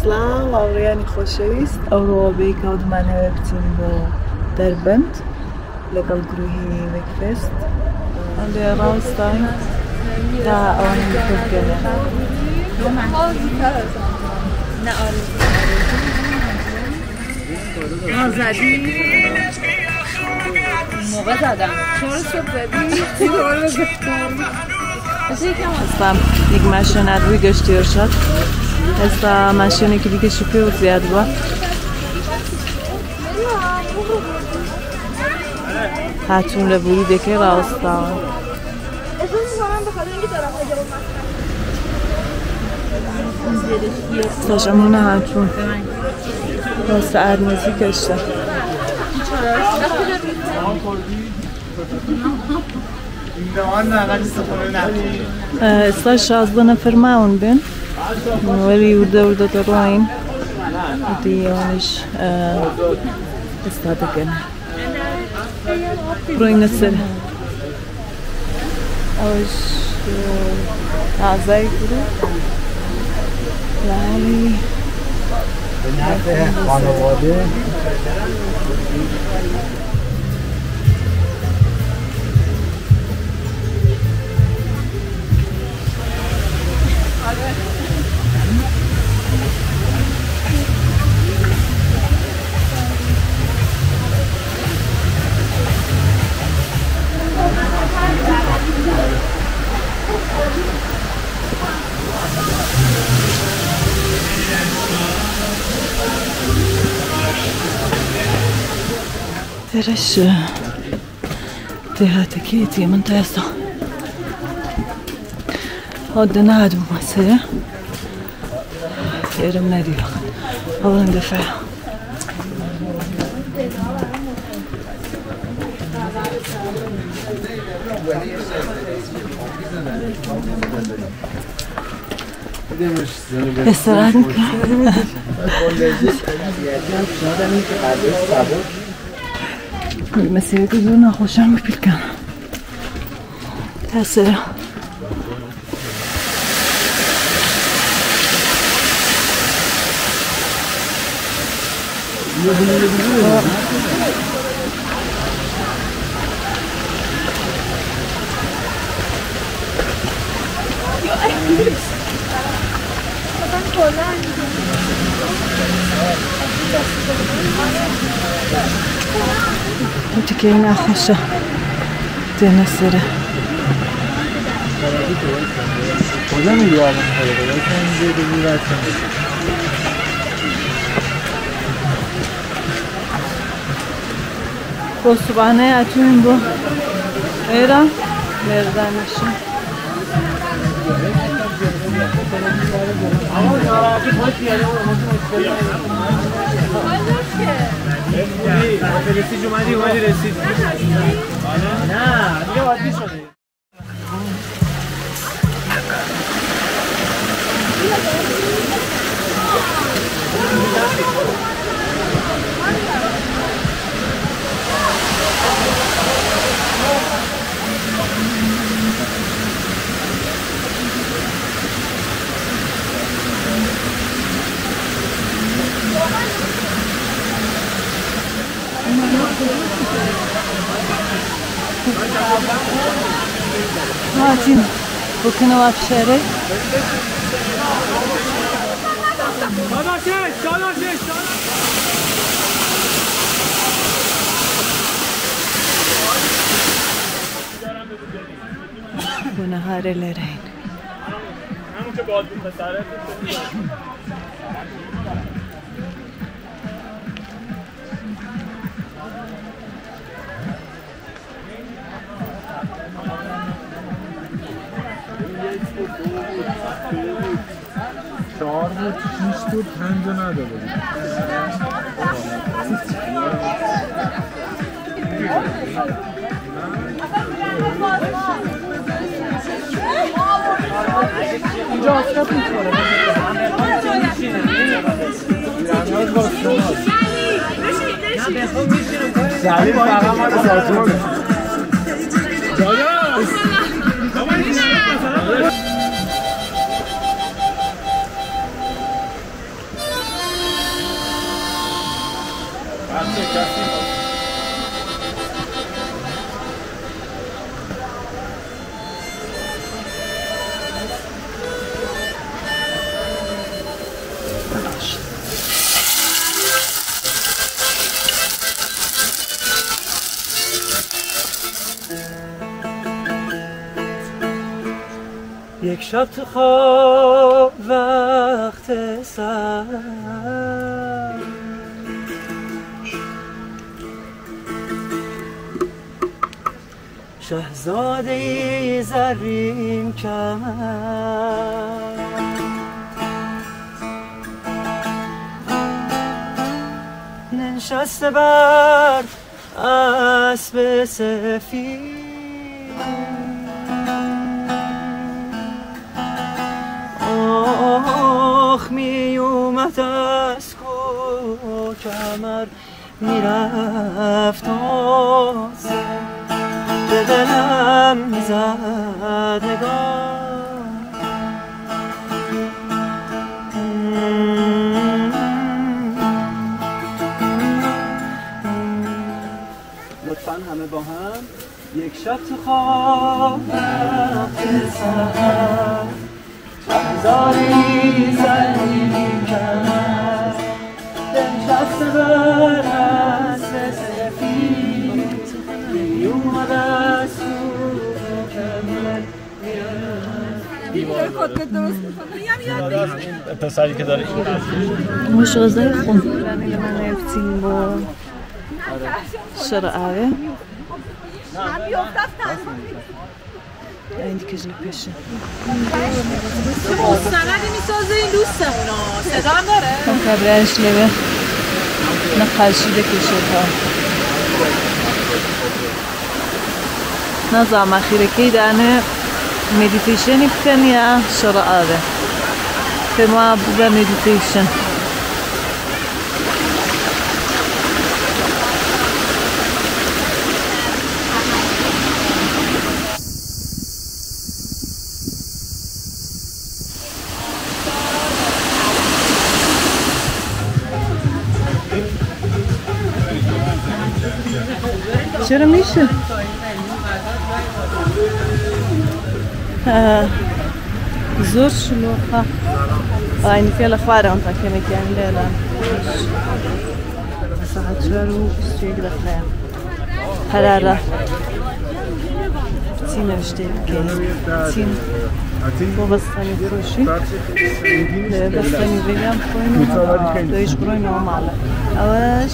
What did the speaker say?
اصلا واقعا خۆشەویست ئەو ڕۆبەی کەوتمان هەیە بچین بۆ دەربند لەگەڵ گروهی وەکفست لێ ڕاستای تا ئەوان بکەنە زدی موقع زدم. چرا صبح زدی؟ هستم. یک ماشین روی گشتی شد هستا ماشینی که دیگه شپی و زیاد با. هاتون لبوی دکه راستا. ساشمون هاتون. راست ارمزی کشته. ئێستا شازدە www.wine ito yung basta tagan proing nasir awish azay kuru lali Benyate, kano wadi. Alright. Też tyhat أكيد هي منطقة عدنا هاد مساء في النادي والله ندفعها استراحت ندفع استراحت میکنم المسيرة دون نخوشم بپیلکن تأثیره دیگه Öteki yine akmışa. Denizleri. Orada mı yuvarlan arabaya? Sen de bir versen. Kosubane açın bu. Era. Verdanmışım. رسید اومدی اومدی رسید نه دیگه عادی شده هاتين بكنا Martin Bukynova Pszczery. Szana się, szana się, szana بود شیش بود پنج رو نداده بود اینجا آسکت می‌کنه سریع فقط ما سازمان یک شب تو خواب وقت سر شهزاده زرین کمر. نشسته بر اسب سفید. آخ می اومد از کو کمر می‌رفت آزه به دلم می‌زد لطفا همه با هم یک شب تو خواب سهر هزاری زنی کرد دلشست بر از سفید. اومد از پسری که داره مش غذای خون من رفتیم با شرعه. این دیگه جلو پیشه مستندی می‌سازه این دوستمونو صدا هم داره کم کبرش لبه نخلشیده کشه تا نظام اخیره که دانه مدیتیشنی بکن یا شرعه که ما ببه مدیتیشن چرا میشه؟ زور شلوغة يعني في الأخبار أنت كم كان لا لا ساعة شهر وستيق دخلها حرارة تينا بشتي تين بو بستاني فروشي بستاني بيجام خوينو دويش بروي نوم على أواش